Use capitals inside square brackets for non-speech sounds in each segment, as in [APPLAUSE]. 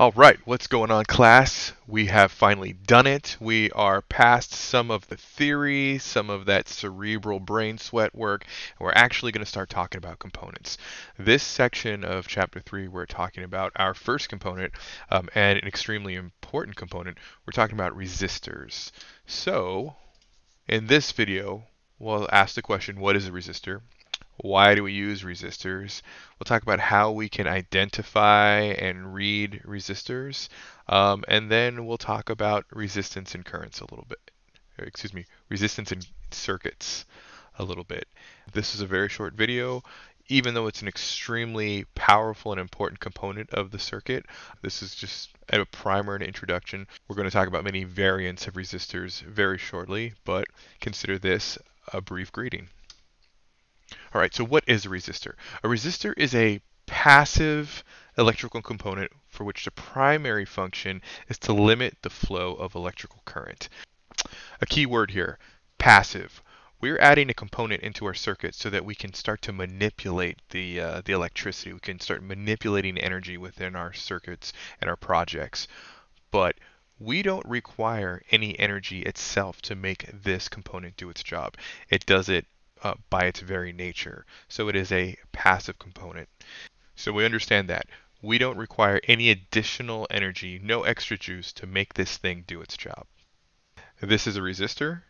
All right, what's going on, class? We have finally done it. We are past some of the theory, some of that cerebral brain sweat work, and we're actually going to start talking about components. This section of chapter 3, we're talking about our first component um, and an extremely important component. We're talking about resistors. So, in this video, we'll ask the question, what is a resistor? Why do we use resistors? We'll talk about how we can identify and read resistors. Um, and then we'll talk about resistance and currents a little bit. Or, excuse me, resistance and circuits a little bit. This is a very short video. Even though it's an extremely powerful and important component of the circuit, this is just a primer and introduction. We're going to talk about many variants of resistors very shortly, but consider this a brief greeting. All right, so what is a resistor? A resistor is a passive electrical component for which the primary function is to limit the flow of electrical current. A key word here, passive. We're adding a component into our circuit so that we can start to manipulate the, uh, the electricity. We can start manipulating energy within our circuits and our projects. But we don't require any energy itself to make this component do its job. It does it uh, by its very nature. So it is a passive component. So we understand that. We don't require any additional energy, no extra juice to make this thing do its job. This is a resistor.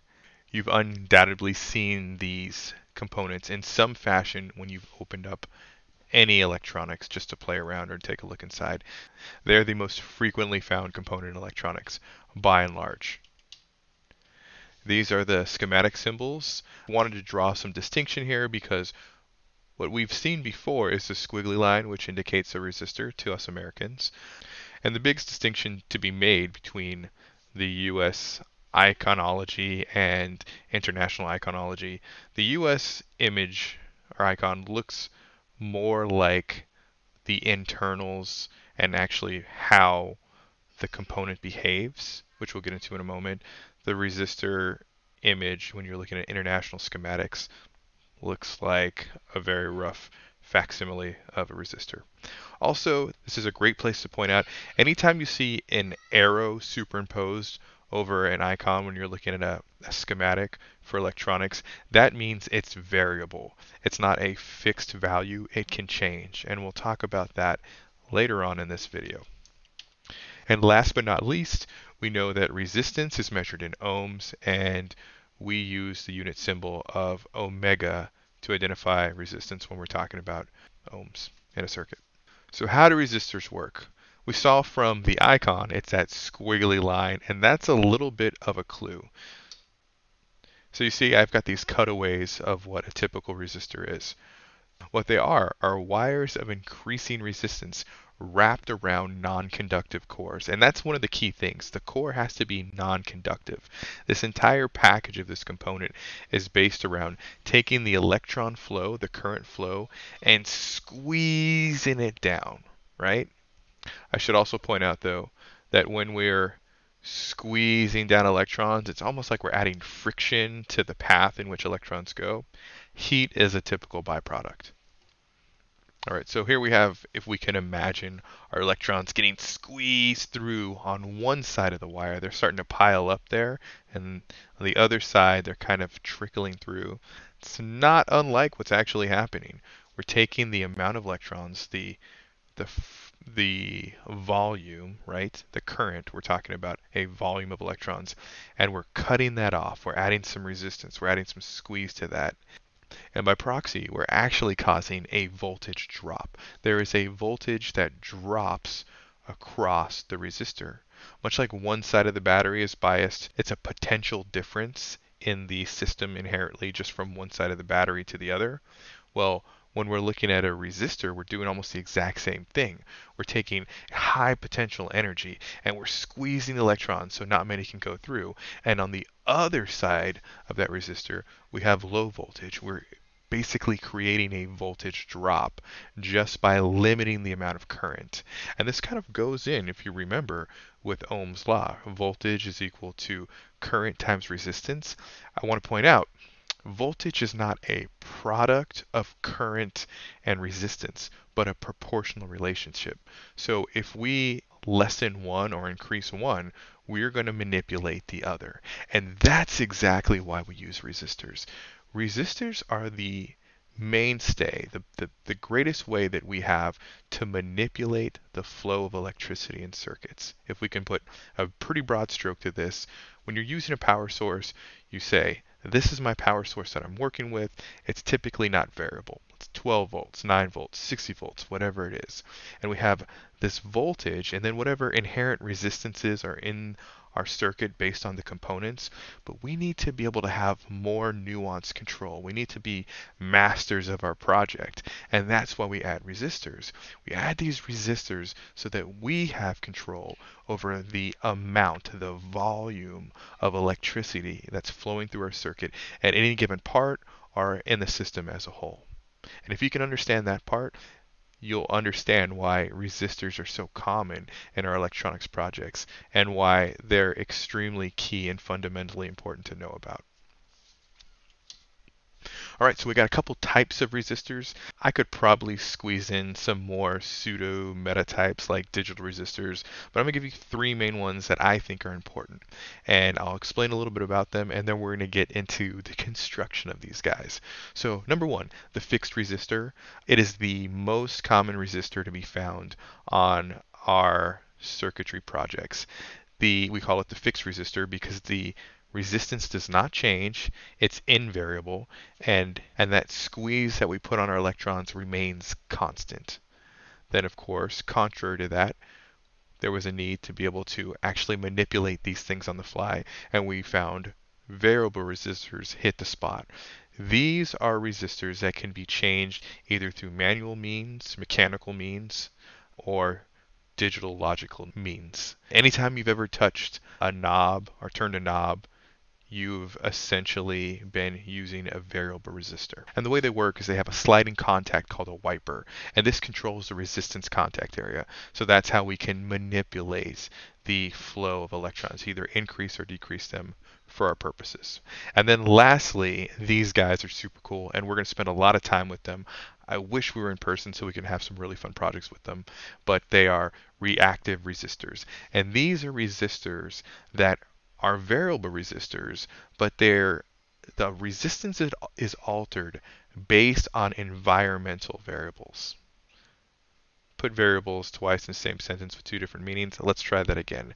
You've undoubtedly seen these components in some fashion when you've opened up any electronics just to play around or take a look inside. They're the most frequently found component in electronics by and large. These are the schematic symbols. Wanted to draw some distinction here because what we've seen before is the squiggly line, which indicates a resistor to us Americans. And the biggest distinction to be made between the US iconology and international iconology, the US image or icon looks more like the internals and actually how the component behaves, which we'll get into in a moment the resistor image when you're looking at international schematics looks like a very rough facsimile of a resistor. Also, this is a great place to point out, anytime you see an arrow superimposed over an icon when you're looking at a, a, schematic for electronics, that means it's variable. It's not a fixed value, it can change. And we'll talk about that later on in this video. And last but not least, we know that resistance is measured in ohms, and we use the unit symbol of omega to identify resistance when we're talking about ohms in a circuit. So how do resistors work? We saw from the icon, it's that squiggly line, and that's a little bit of a clue. So you see I've got these cutaways of what a typical resistor is. What they are are wires of increasing resistance wrapped around non-conductive cores. And that's one of the key things. The core has to be non-conductive. This entire package of this component is based around taking the electron flow, the current flow, and squeezing it down, right? I should also point out though that when we're squeezing down electrons, it's almost like we're adding friction to the path in which electrons go. Heat is a typical byproduct. All right, so here we have, if we can imagine our electrons getting squeezed through on one side of the wire, they're starting to pile up there, and on the other side, they're kind of trickling through. It's not unlike what's actually happening. We're taking the amount of electrons, the the the volume, right? The current, we're talking about a volume of electrons, and we're cutting that off. We're adding some resistance. We're adding some squeeze to that. And by proxy, we're actually causing a voltage drop. There is a voltage that drops across the resistor. Much like one side of the battery is biased, it's a potential difference in the system inherently just from one side of the battery to the other. Well, when we're looking at a resistor, we're doing almost the exact same thing. We're taking high potential energy and we're squeezing the electrons so not many can go through. And on the other side of that resistor, we have low voltage. We're basically creating a voltage drop just by limiting the amount of current. And this kind of goes in, if you remember, with Ohm's law. Voltage is equal to current times resistance. I want to point out voltage is not a product of current and resistance, but a proportional relationship. So if we lessen one or increase one, we're going to manipulate the other. And that's exactly why we use resistors. Resistors are the mainstay, the, the, the greatest way that we have to manipulate the flow of electricity in circuits. If we can put a pretty broad stroke to this, when you're using a power source, you say, this is my power source that I'm working with. It's typically not variable. It's 12 volts, 9 volts, 60 volts, whatever it is. And we have this voltage and then whatever inherent resistances are in our circuit based on the components, but we need to be able to have more nuanced control. We need to be masters of our project, and that's why we add resistors. We add these resistors so that we have control over the amount, the volume of electricity that's flowing through our circuit at any given part or in the system as a whole. And if you can understand that part, you'll understand why resistors are so common in our electronics projects and why they're extremely key and fundamentally important to know about. All right, so we got a couple types of resistors. I could probably squeeze in some more pseudo meta types like digital resistors, but I'm gonna give you three main ones that I think are important. And I'll explain a little bit about them and then we're gonna get into the construction of these guys. So number one, the fixed resistor. It is the most common resistor to be found on our circuitry projects. The, we call it the fixed resistor because the resistance does not change, it's invariable, and, and that squeeze that we put on our electrons remains constant. Then, of course, contrary to that, there was a need to be able to actually manipulate these things on the fly, and we found variable resistors hit the spot. These are resistors that can be changed either through manual means, mechanical means, or digital logical means. Anytime you've ever touched a knob or turned a knob, you've essentially been using a variable resistor. And the way they work is they have a sliding contact called a wiper, and this controls the resistance contact area. So that's how we can manipulate the flow of electrons, either increase or decrease them for our purposes. And then lastly, these guys are super cool, and we're going to spend a lot of time with them. I wish we were in person so we can have some really fun projects with them, but they are reactive resistors. And these are resistors that are variable resistors, but they're the resistance is altered based on environmental variables. Put variables twice in the same sentence with two different meanings. Let's try that again.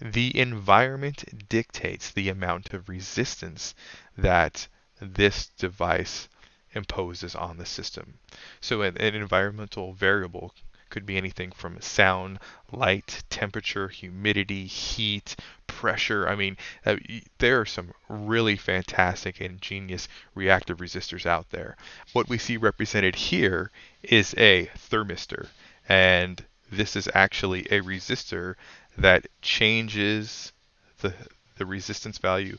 The environment dictates the amount of resistance that this device imposes on the system. So an, an environmental variable could be anything from sound, light, temperature, humidity, heat, pressure. I mean, uh, there are some really fantastic and ingenious reactive resistors out there. What we see represented here is a thermistor, and this is actually a resistor that changes the, the resistance value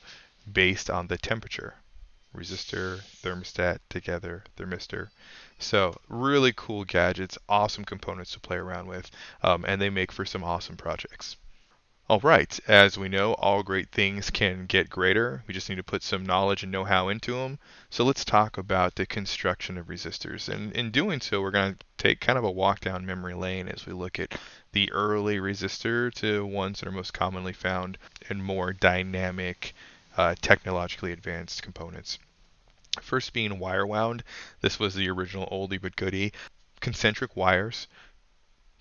based on the temperature. Resistor, thermostat together, thermistor. So really cool gadgets, awesome components to play around with, um, and they make for some awesome projects. All right, as we know, all great things can get greater. We just need to put some knowledge and know-how into them. So let's talk about the construction of resistors. And in doing so, we're going to take kind of a walk down memory lane as we look at the early resistor to ones that are most commonly found in more dynamic, uh, technologically advanced components. First being wire wound. This was the original oldie but goodie. Concentric wires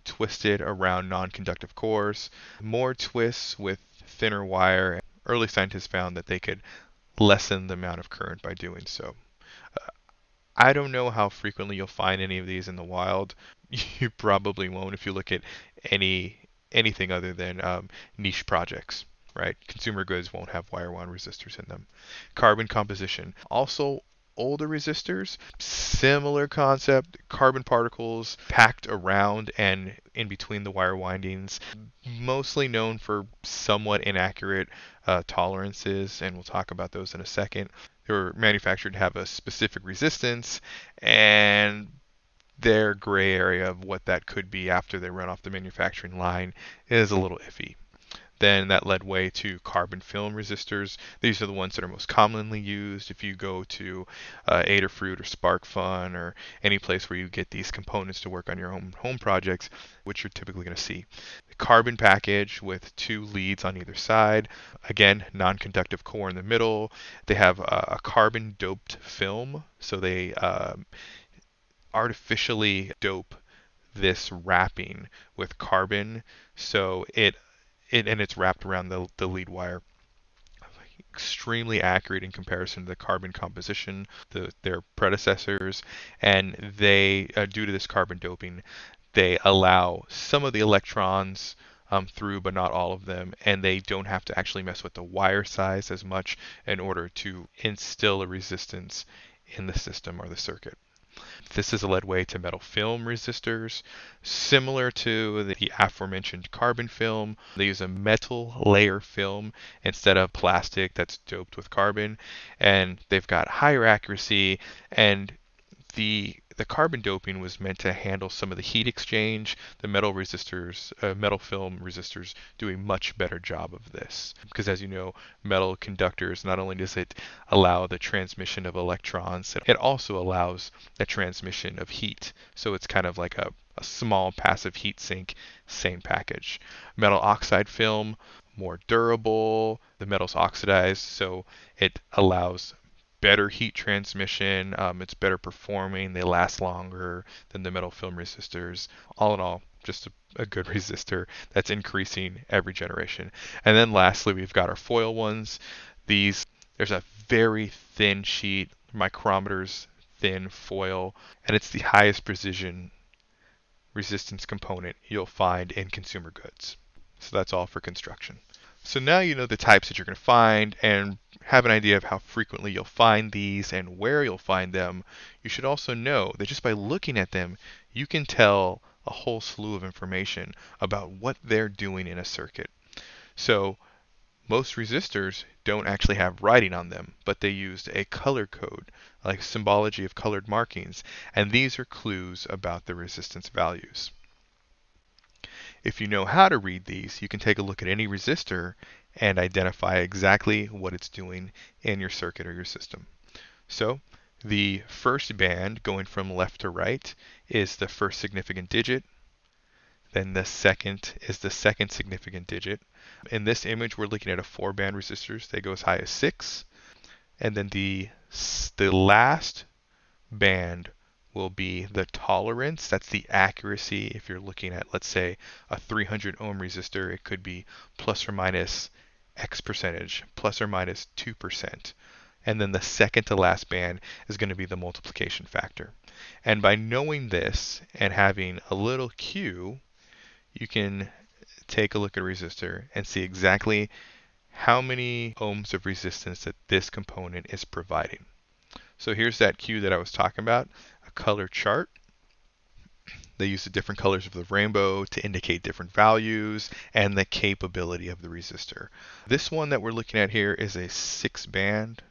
twisted around non-conductive cores. More twists with thinner wire. Early scientists found that they could lessen the amount of current by doing so. Uh, I don't know how frequently you'll find any of these in the wild. [LAUGHS] You probably won't if you look at any anything other than um, niche projects right? Consumer goods won't have wire wound resistors in them. Carbon composition. Also, older resistors, similar concept, carbon particles packed around and in between the wire windings, mostly known for somewhat inaccurate uh, tolerances, and we'll talk about those in a second. They were manufactured to have a specific resistance, and their gray area of what that could be after they run off the manufacturing line is a little iffy. Then that led way to carbon film resistors. These are the ones that are most commonly used. If you go to uh, Adafruit or SparkFun or any place where you get these components to work on your home home projects, which you're typically going to see. Carbon package with two leads on either side. Again, non-conductive core in the middle. They have a, a carbon doped film, so they um, artificially dope this wrapping with carbon so it and it's wrapped around the, the lead wire. Extremely accurate in comparison to the carbon composition, the, their predecessors, and they, uh, due to this carbon doping, they allow some of the electrons um, through, but not all of them, and they don't have to actually mess with the wire size as much in order to instill a resistance in the system or the circuit. This has led way to metal film resistors. Similar to the aforementioned carbon film, they use a metal layer film instead of plastic that's doped with carbon. And they've got higher accuracy and the the carbon doping was meant to handle some of the heat exchange. The metal resistors, uh, metal film resistors, do a much better job of this because, as you know, metal conductors not only does it allow the transmission of electrons, it also allows the transmission of heat. So it's kind of like a, a small passive heat sink, same package. Metal oxide film, more durable. The metal's oxidized, so it allows better heat transmission. Um, it's better performing. They last longer than the metal film resistors. All in all, just a, a, good [LAUGHS] resistor that's increasing every generation. And then lastly, we've got our foil ones. These there's a very thin sheet, micrometers thin foil, and it's the highest precision resistance component you'll find in consumer goods. So that's all for construction. So now you know the types that you're going to find and have an idea of how frequently you'll find these and where you'll find them. You should also know that just by looking at them, you can tell a whole slew of information about what they're doing in a circuit. So most resistors don't actually have writing on them, but they used a color code, like symbology of colored markings, and these are clues about the resistance values. If you know how to read these, you can take a look at any resistor and identify exactly what it's doing in your circuit or your system. So the first band going from left to right is the first significant digit. Then the second is the second significant digit. In this image, we're looking at a four band resistors. They go as high as six. And then the, the last band will be the tolerance. That's the accuracy. If you're looking at, let's say, a 300 ohm resistor, it could be plus or minus X percentage, plus or minus 2%. And then the second to last band is going to be the multiplication factor. And by knowing this and having a little Q, you can take a look at a resistor and see exactly how many ohms of resistance that this component is providing. So here's that Q that I was talking about a color chart. They use the different colors of the rainbow to indicate different values and the capability of the resistor. This one that we're looking at here is a six band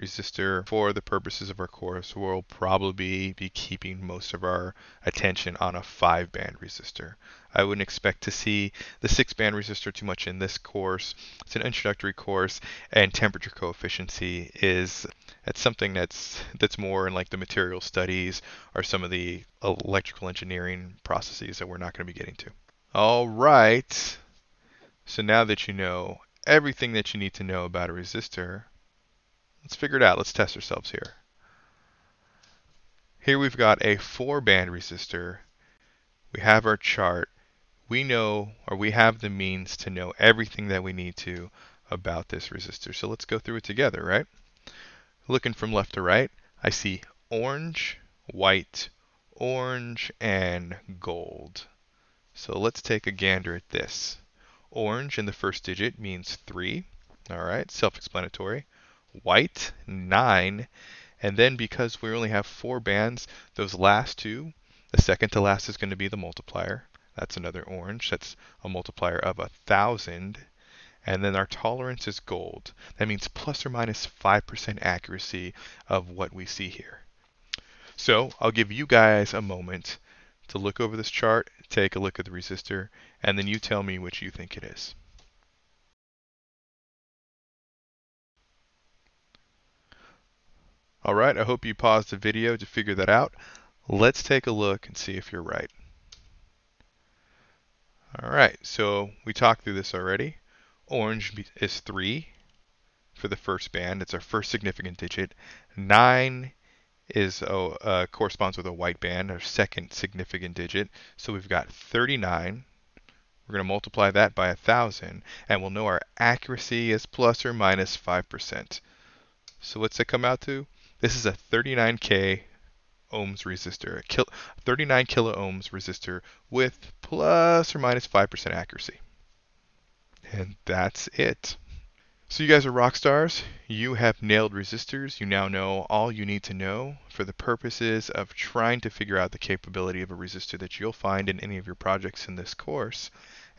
resistor. For the purposes of our course, we'll probably be keeping most of our attention on a five band resistor. I wouldn't expect to see the six band resistor too much in this course. It's an introductory course and temperature coefficient is that's something that's that's more in like the material studies or some of the electrical engineering processes that we're not going to be getting to. All right. So now that you know everything that you need to know about a resistor, Let's figure it out. Let's test ourselves here. Here we've got a four band resistor. We have our chart. We know, or we have the means to know everything that we need to about this resistor. So let's go through it together, right? Looking from left to right, I see orange, white, orange, and gold. So let's take a gander at this. Orange in the first digit means 3. All right, self-explanatory white, 9. And then because we only have four bands, those last two, the second to last is going to be the multiplier. That's another orange. That's a multiplier of a 1,000. And then our tolerance is gold. That means plus or minus 5% accuracy of what we see here. So I'll give you guys a moment to look over this chart, take a look at the resistor, and then you tell me which you think it is. All right, I hope you paused the video to figure that out. Let's take a look and see if you're right. All right, so we talked through this already. Orange is 3 for the first band. It's our first significant digit. 9 is oh, uh, corresponds with a white band, our second significant digit. So we've got 39. We're going to multiply that by 1,000, and we'll know our accuracy is plus or minus 5%. So what's it come out to? This is a 39K ohms resistor, a 39 kilo ohms resistor with plus or minus 5% accuracy. And that's it. So you guys are rock stars. You have nailed resistors. You now know all you need to know for the purposes of trying to figure out the capability of a resistor that you'll find in any of your projects in this course.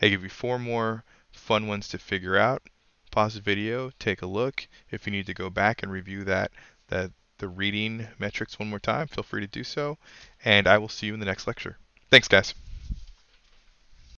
I give you four more fun ones to figure out. Pause the video, take a look. If you need to go back and review that, that the reading metrics one more time, feel free to do so. And I will see you in the next lecture. Thanks, guys.